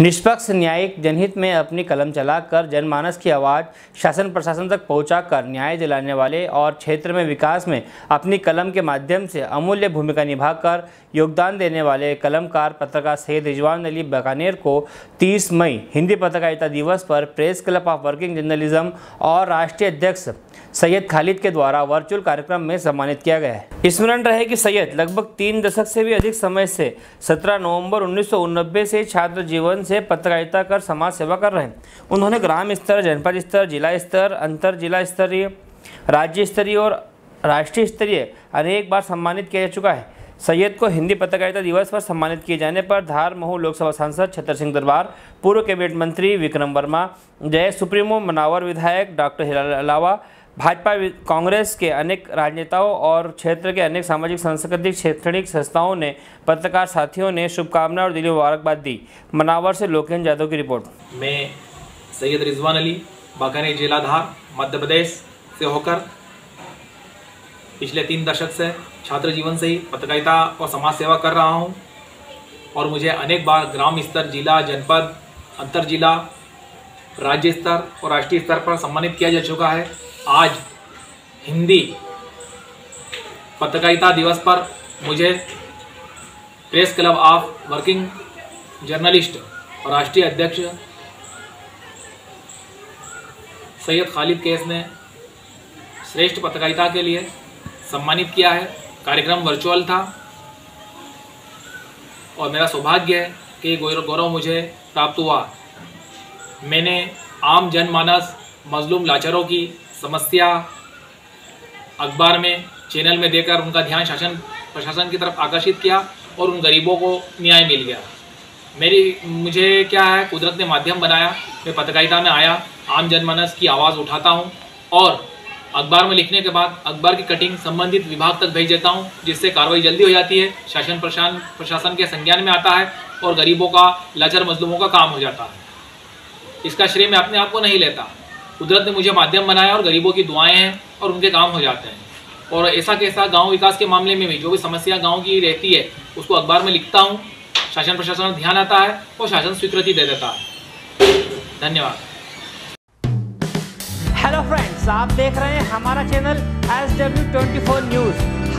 निष्पक्ष न्यायिक जनहित में अपनी कलम चलाकर जनमानस की आवाज़ शासन प्रशासन तक पहुंचाकर न्याय दिलाने वाले और क्षेत्र में विकास में अपनी कलम के माध्यम से अमूल्य भूमिका निभाकर योगदान देने वाले कलमकार पत्रकार सैयद रिजवान अली बकानेर को 30 मई हिंदी पत्रकारिता दिवस पर press club of working journalism और राष्ट्रीय अध्यक्ष सैयद खालिद के द्वारा वर्चुअल कार्यक्रम में सम्मानित किया गया है। स्मरण रहे कि सैयद, लगभग तीन दशक से भी अधिक समय से 17 नवंबर उन्नीस से छात्र जीवन से पत्रकारिता कर समाज सेवा कर रहे हैं। उन्होंने ग्राम स्तर, जनपद स्तर, जिला स्तर, अंतर जिला स्तरीय, राज्य स्तरीय और राष्ट्रीय स्तरीय अनेक बार सम्मानित किया जा चुका है। सैयद को हिंदी पत्रकारिता दिवस पर सम्मानित किए जाने पर धार महू लोकसभा सांसद छतर सिंह दरबार, पूर्व कैबिनेट मंत्री विक्रम वर्मा, जय सुप्रीमो, मनावर विधायक डॉक्टर हिलाल अलावा भाजपा कांग्रेस के अनेक राजनेताओं और क्षेत्र के अनेक सामाजिक, सांस्कृतिक, शैक्षणिक संस्थाओं ने पत्रकार साथियों ने शुभकामनाएँ और दिली मुबारकबाद दी। मनावर से लोकेन्द्र यादव की रिपोर्ट। मैं सैयद रिजवान अली बाकानी जिलाधार, मध्य प्रदेश से होकर पिछले तीन दशक से छात्र जीवन से ही पत्रकारिता और समाज सेवा कर रहा हूँ। और मुझे अनेक बार ग्राम स्तर, जिला, जनपद, अंतर जिला राज्य स्तर और राष्ट्रीय स्तर पर सम्मानित किया जा चुका है। आज हिंदी पत्रकारिता दिवस पर मुझे press club of working journalist और राष्ट्रीय अध्यक्ष सैयद खालिद केस ने श्रेष्ठ पत्रकारिता के लिए सम्मानित किया है। कार्यक्रम वर्चुअल था और मेरा सौभाग्य है कि गौरव मुझे प्राप्त हुआ। मैंने आम जनमानस, मजलूम लाचारों की समस्या अखबार में, चैनल में देकर उनका ध्यान शासन, प्रशासन की तरफ़ आकर्षित किया और उन गरीबों को न्याय मिल गया। मेरी, मुझे क्या है, कुदरत ने माध्यम बनाया, मैं पत्रकारिता में आया, आम जनमानस की आवाज़ उठाता हूँ और अखबार में लिखने के बाद अखबार की कटिंग संबंधित विभाग तक भेज देता हूँ, जिससे कार्रवाई जल्दी हो जाती है, शासन प्रशासन प्रशासन के संज्ञान में आता है और गरीबों का, लाचार मजलूमों का काम हो जाता है। इसका श्रेय मैं अपने आप को नहीं लेता। कुदरत ने मुझे माध्यम बनाया और गरीबों की दुआएँ हैं और उनके काम हो जाते हैं। और ऐसा कैसा गाँव विकास के मामले में भी, जो भी समस्या गाँव की रहती है, उसको अखबार में लिखता हूँ। शासन प्रशासन ध्यान आता है और शासन स्वीकृति दे देता है। धन्यवाद। हेलो फ्रेंड्स आप देख रहे हैं हमारा channel S W twenty four news